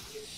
Yeah.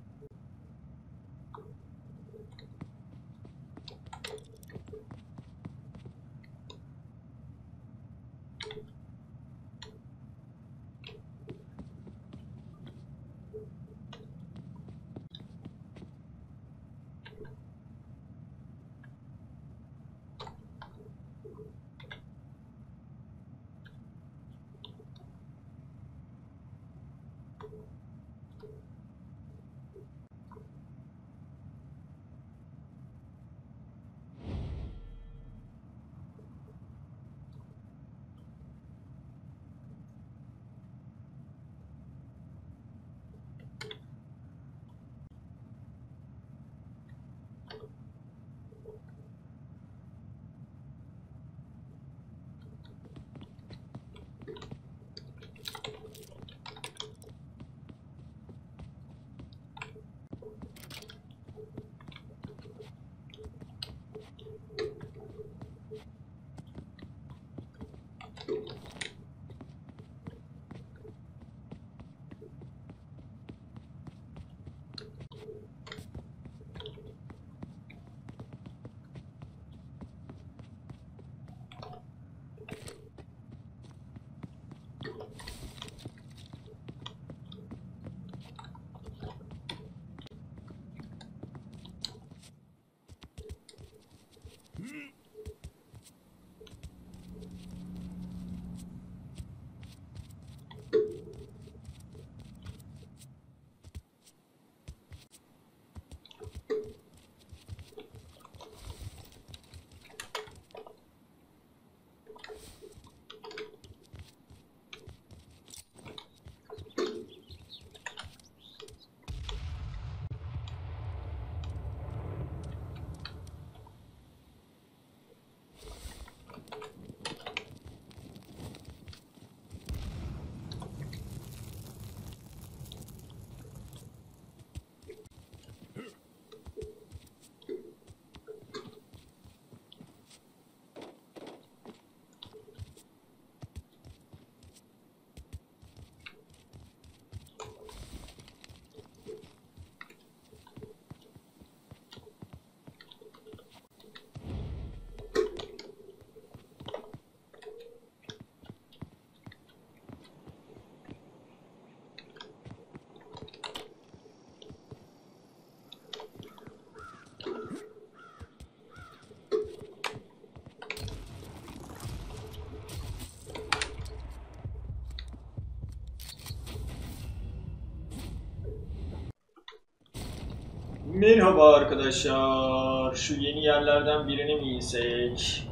Merhaba arkadaşlar. Şu yeni yerlerden birini mi yesek?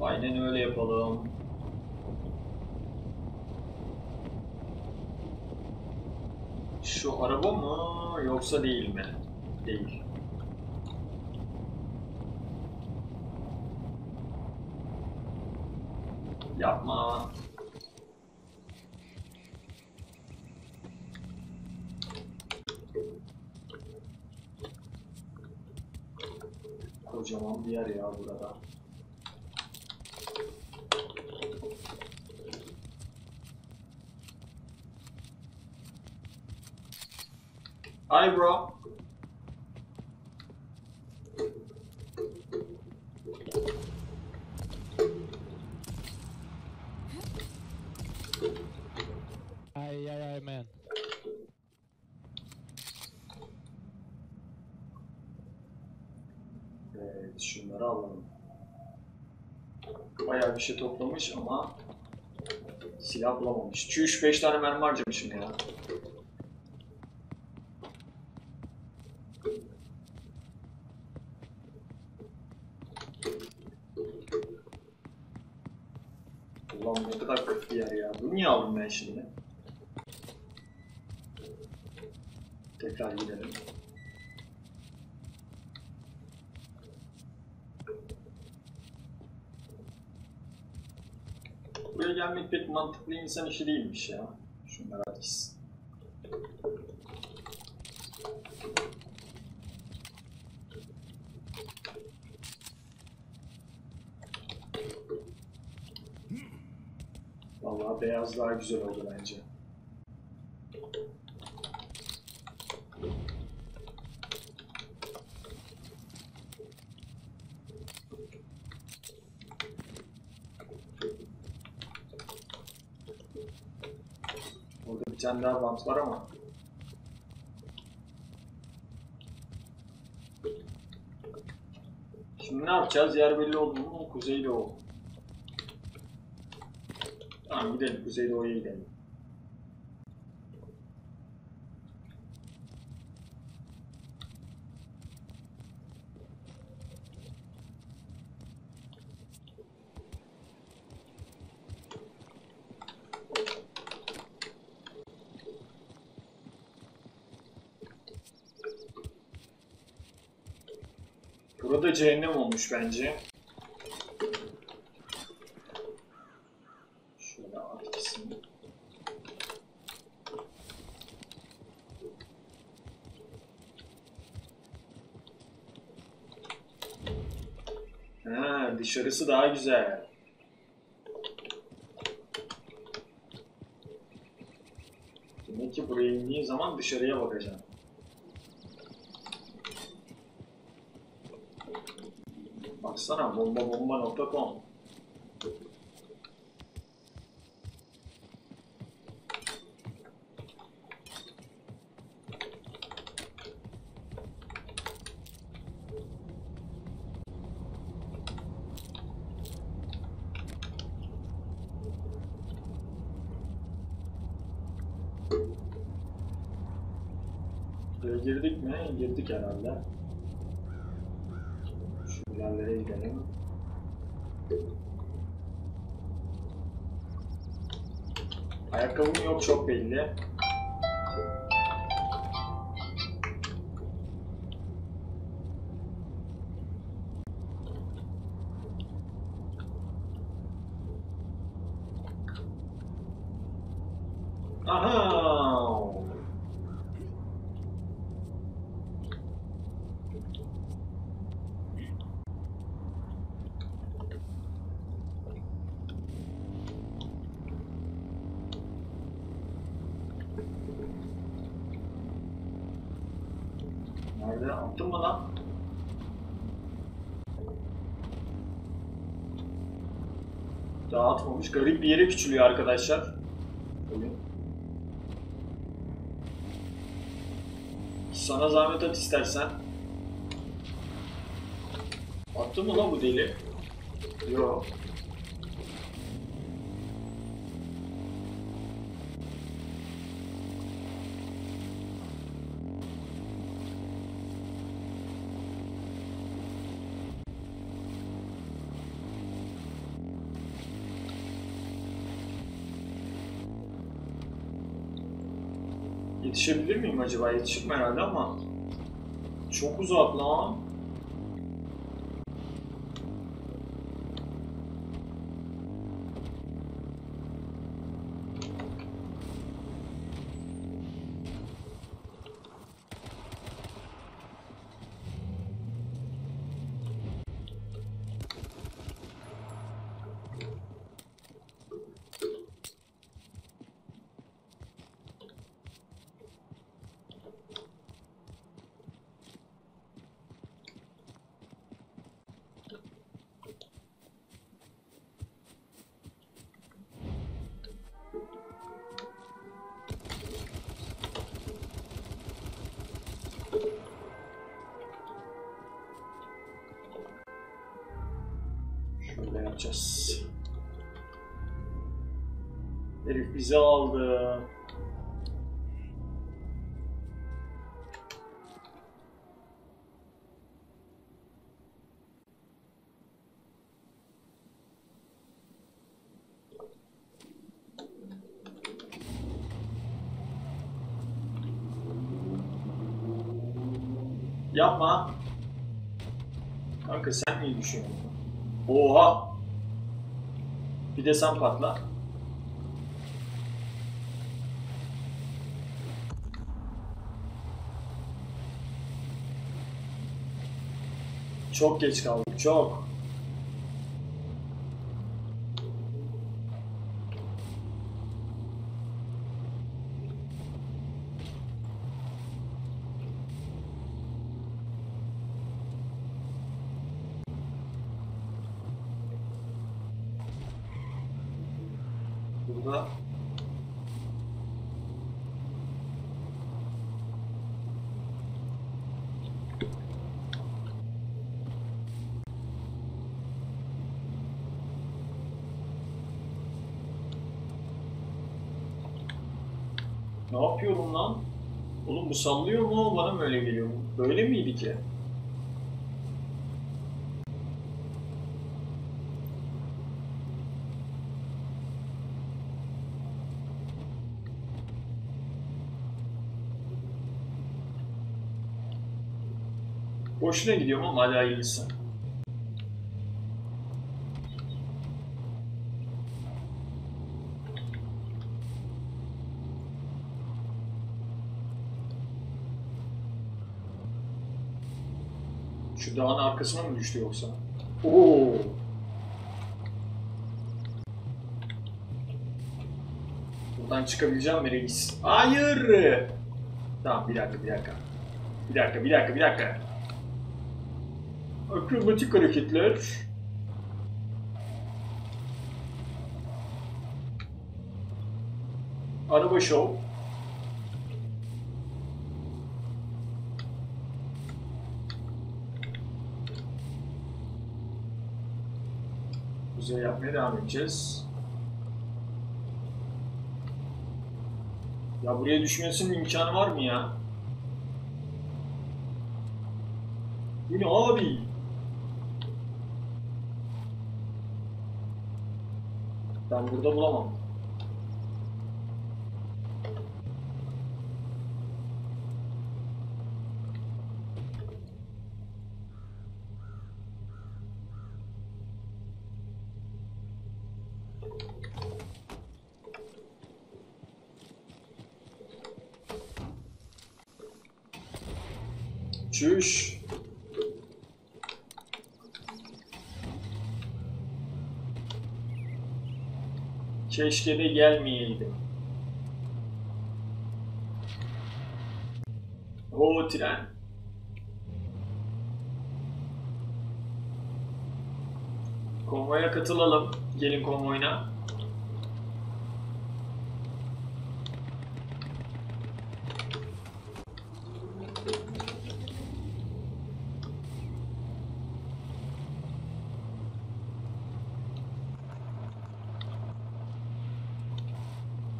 Aynen öyle yapalım. Şu araba mı yoksa değil mi? Değil. Yapma. Yer ya burada. Hi bro. Toplamış ama silah bulamamış. 2-3-5 tane mermi harcamışım ya. Ulan ne kadar kötü bir yer ya. Bunu niye aldım ben şimdi? Tekrar gidelim. Gelmek pek mantıklı insan işi değilmiş ya. Şunlar gitsin. Vallahi beyaz daha güzel oldu bence. Burada bir tane daha var ama. Şimdi ne yapacağız? Yer belli oldu mu? Kuzeydoğu. Tamam gidelim. Kuzeydoğu'ya gidelim. Burada cehennem olmuş bence. Şöyle at ikisini. Ha, dışarısı daha güzel. Demek ki buraya indiğin zaman dışarıya bakacağım. Baksana bomba bomba.com Buraya girdik mi? Girdik herhalde. Şu ilerlere gidelim. Ayakkabım yok çok belli. Aha! Nerede? Attın mı lan? Atmamış. Garip bir yere küçülüyor arkadaşlar. Sana zahmet at istersen. Attı mı lan bu deli? Yok. Yetişebilir miyim acaba? Yetişirim herhalde ama çok uzak lan. Bizi aldı. Yapma. Kanka sen neyi düşünüyorsun? Oha! Bir de sen patla. Çok geç kaldık, çok. Burada Ne yapıyorum lan? Oğlum bu sallıyor mu? Bana mı öyle geliyor? Böyle miydi ki? Boşuna gidiyorum ama hadi hayırlısı. Şu dağın arkasına mı düştü yoksa? Oo. Buradan çıkabileceğim mi reis? Hayır. Tamam bir dakika bir dakika. Bir dakika bir dakika bir dakika. Akrobatik hareketler. Araba şov. Kuzey yapmaya devam edeceğiz. Ya buraya düşmesinin imkanı var mı ya? Bu ne abi? Ben burada bulamam. Keşke de gelmeyeydim. O tren. Konvoya katılalım. Gelin konvoyuna.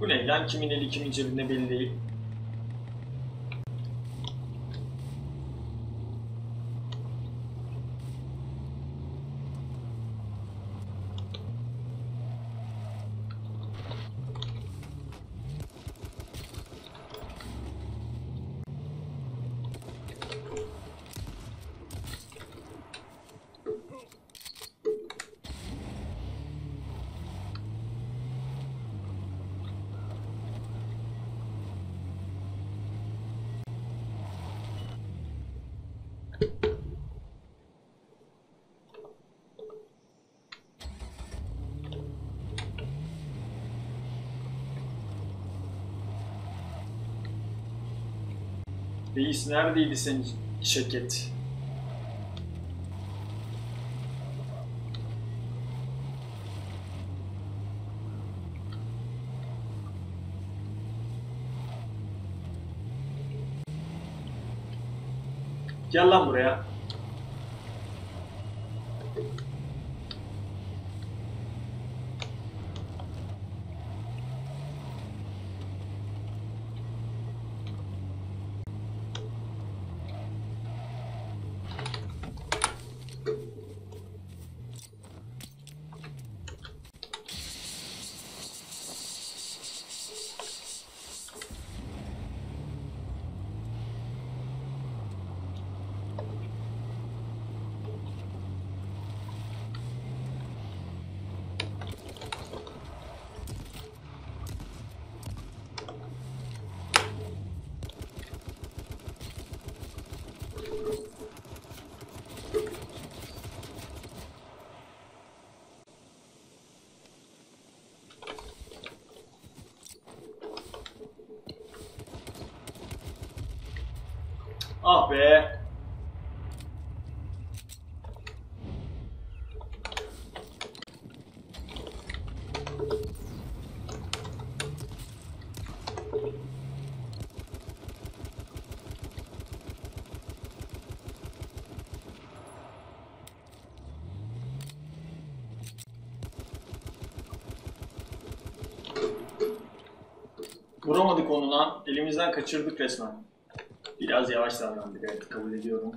Bu ne lan? Kimin eli kimin cebinde belli değil. Reis neredeydi senin şeket? Gel lan buraya. Vuramadık onu. Elimizden kaçırdık resmen. Biraz yavaş davrandık evet kabul ediyorum.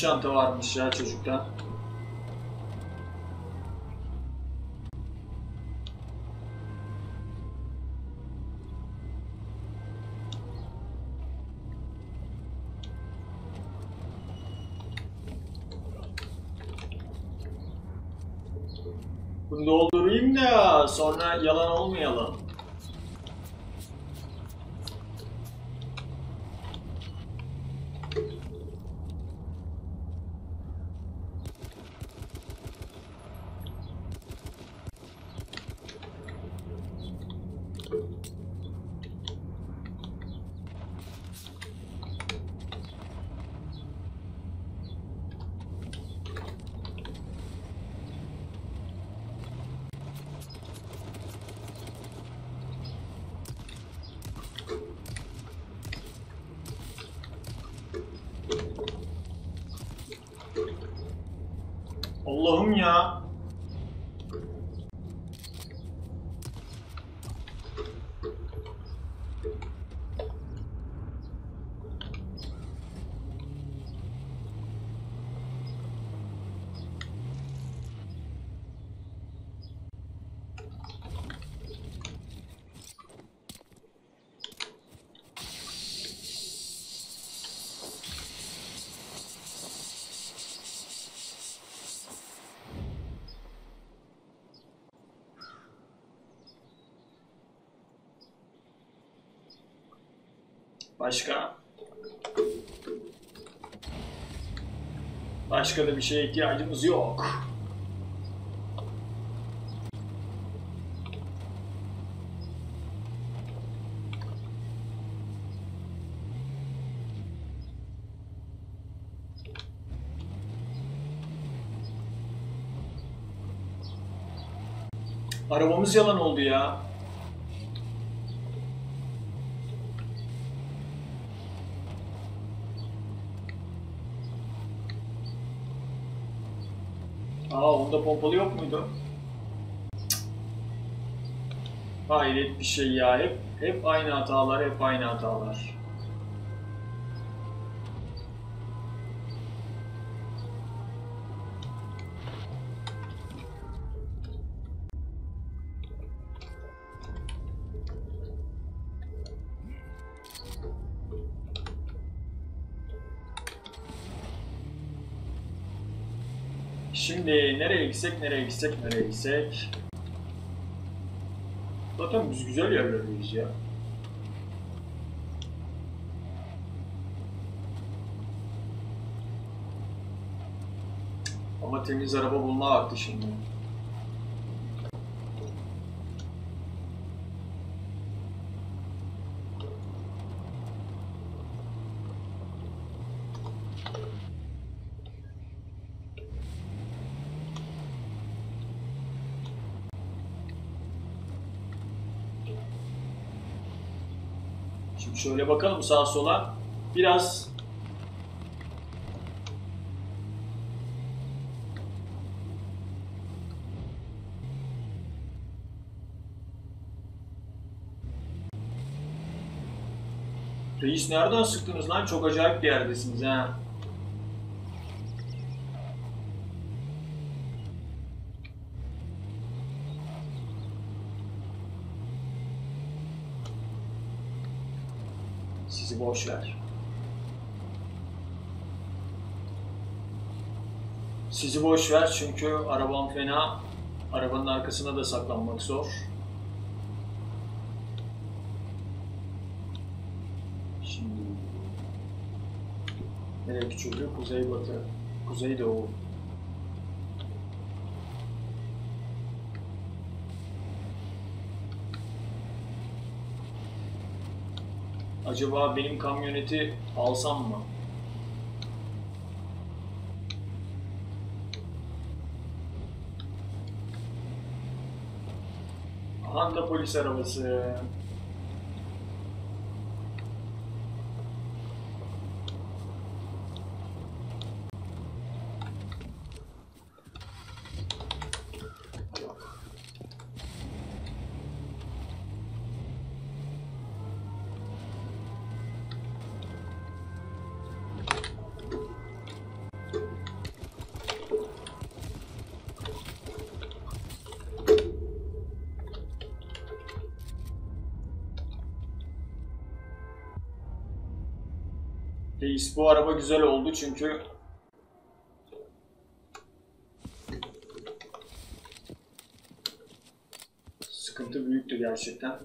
Çanta varmış ya çocukta. Bunu doldurayım da sonra yalan olmayalım. Allah'ım ya. Başka? Başka da bir şeye ihtiyacımız yok. Arabamız yalan oldu ya. Aa onda pompalı yok muydu? Hayret bir şey ya. Hep hep aynı hatalar, hep aynı hatalar. Nereye gitsek, nereye gitsek, nereye gitsek? Zaten biz güzel yerlerdeyiz ya. Ama temiz araba bulma vakti şimdi. Şimdi şöyle bakalım sağa sola. Biraz Reis nereden sıktınız lan? Çok acayip bir yerdesiniz ha. boş ver. Sizi boş ver çünkü araban fena. Arabanın arkasına da saklanmak zor. Şimdi nereye küçüldü? Kuzey batı. Kuzey doğu. Acaba benim kamyoneti alsam mı? Aha polis arabası. Reis bu araba güzel oldu çünkü sıkıntı büyüktü gerçekten.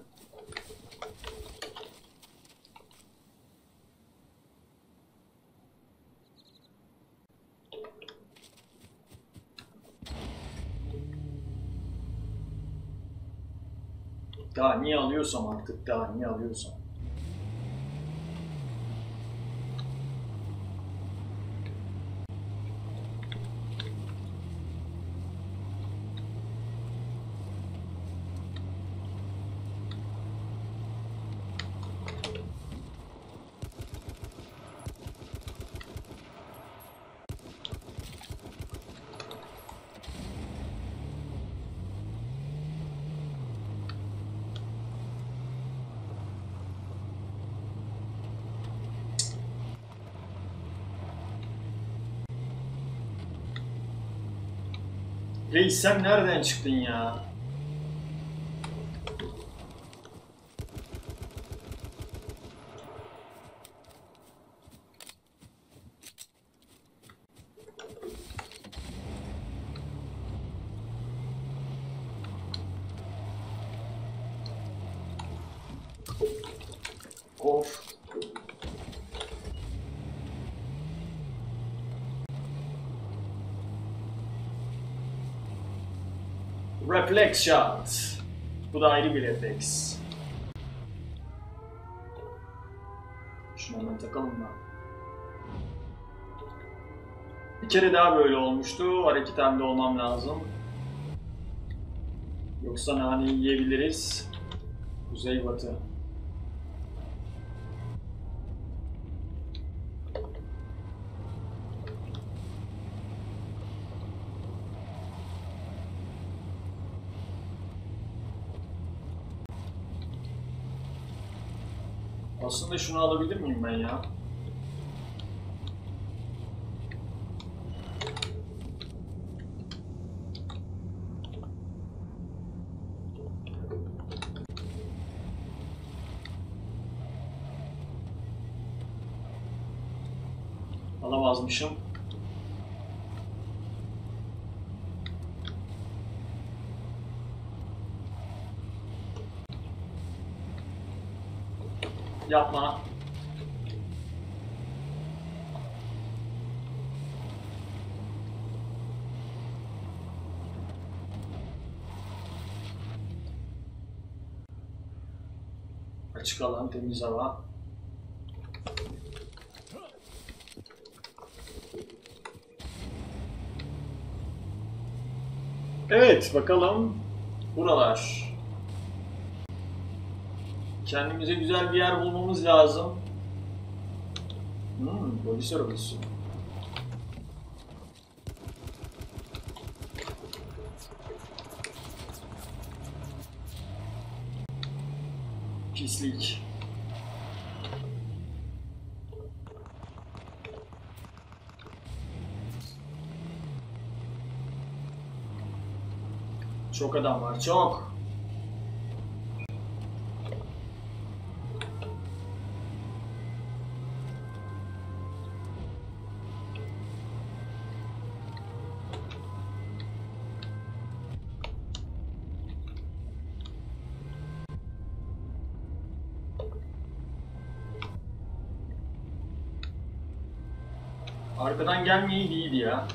Daha niye alıyorsam artık daha niye alıyorsam. Reis sen nereden çıktın ya? Of. Reflex shot. Bu da ayrı bir refleks. Şunu hemen takalım da. Bir kere daha böyle olmuştu. Hareket halinde olmam lazım. Yoksa nane yiyebiliriz. Kuzey batı. Aslında şunu alabilir miyim ben ya? Alamazmışım. Yapma. Açık alan, temiz hava. Evet, bakalım. Buralar. Kendimize güzel bir yer bulmamız lazım. Hmm, polis arabası. Pislik. Çok adam var, çok. Arkadan gelmeyeydi iyiydi ya.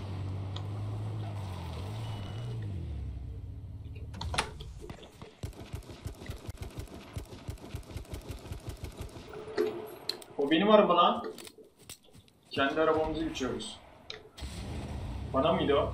O benim araba lan. Kendi arabamızı uçuyoruz. Bana mıydı o?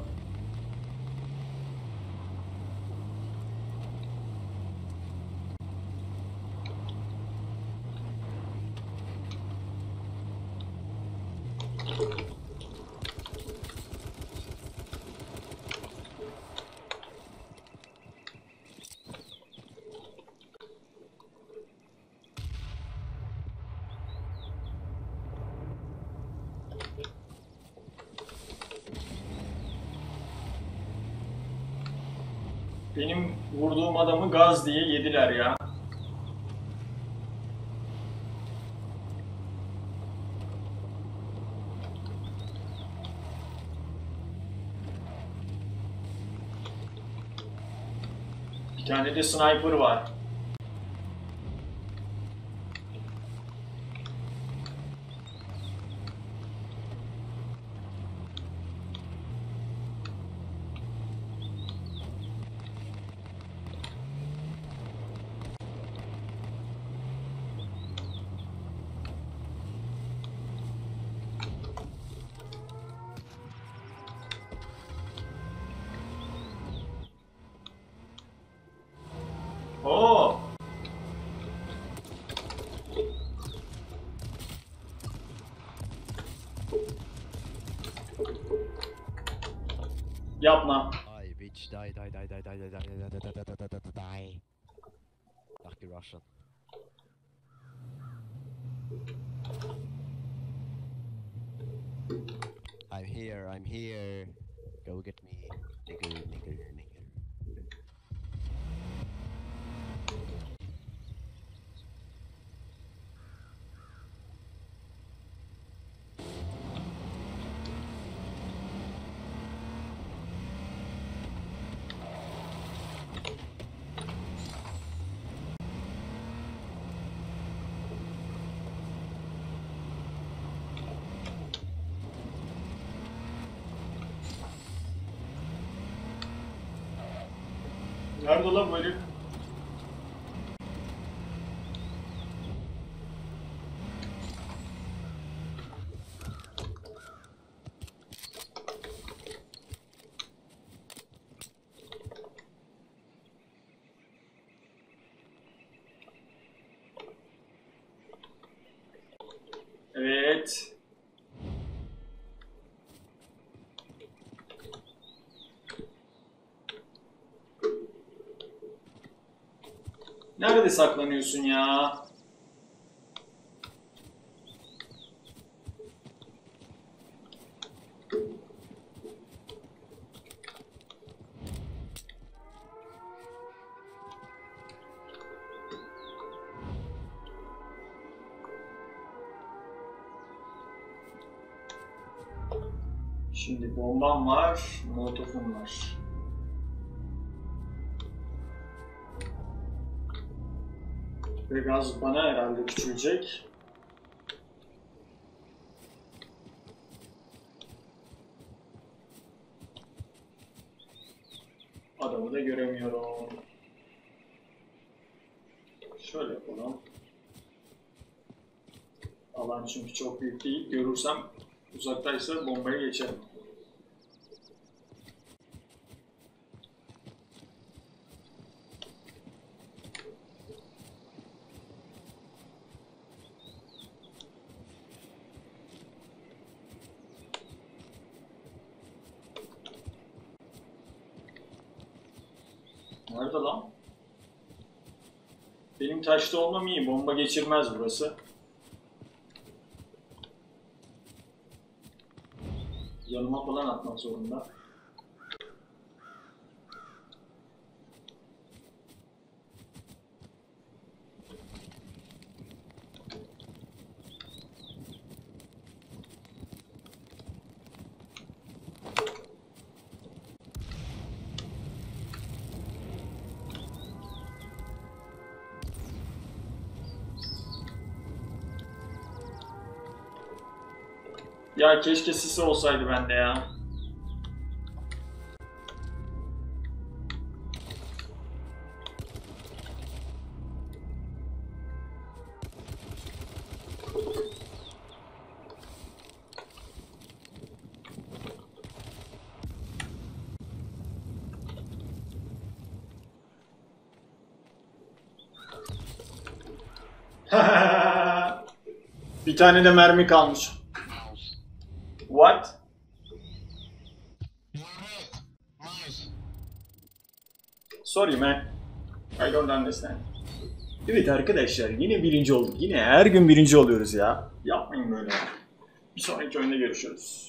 Benim vurduğum adamı gaz diye yediler ya. Bir tane de sniper var. ya, ya, ya, ya, ya. Nerede lan bu? Nerede saklanıyorsun ya? Şimdi bombam var, molotofum var. Ve gaz bana herhalde küçülecek. Adamı da göremiyorum. Şöyle yapalım. Alan çünkü çok büyük değil. Görürsem uzaktaysa bombaya geçerim. Nerede lan? Benim taşta olmam iyi. Bomba geçirmez burası. Yanıma falan atmak zorunda. Ya keşke sisi olsaydı bende ya. Bir tane de mermi kalmış. Sorry man. I don't understand. Evet arkadaşlar yine birinci olduk. Yine her gün birinci oluyoruz ya. Yapmayın böyle. Bir sonraki oyunda görüşürüz.